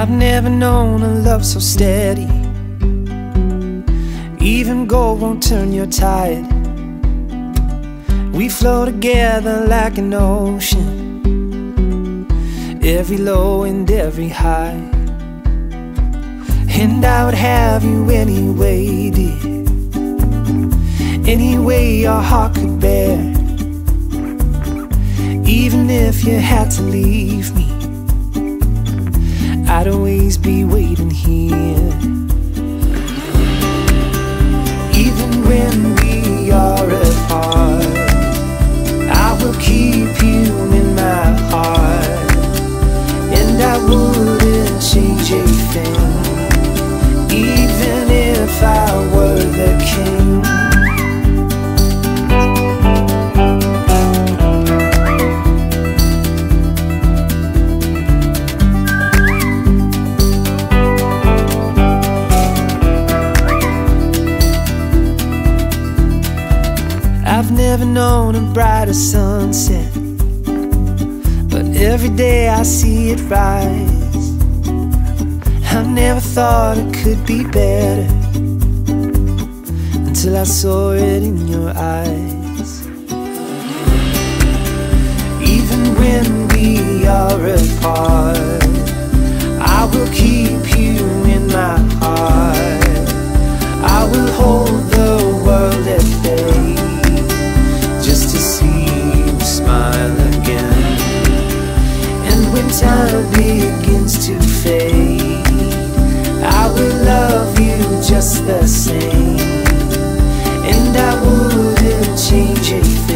I've never known a love so steady. Even gold won't turn your tide. We flow together like an ocean. Every low and every high. And I would have you anyway, dear. Any way your heart could bear. Even if you had to leave me, I'd always be waiting here. Even when we are apart, I will keep you in my heart, and I wouldn't I've never known a brighter sunset, but every day I see it rise. I never thought it could be better until I saw it in your And I wouldn't change thing,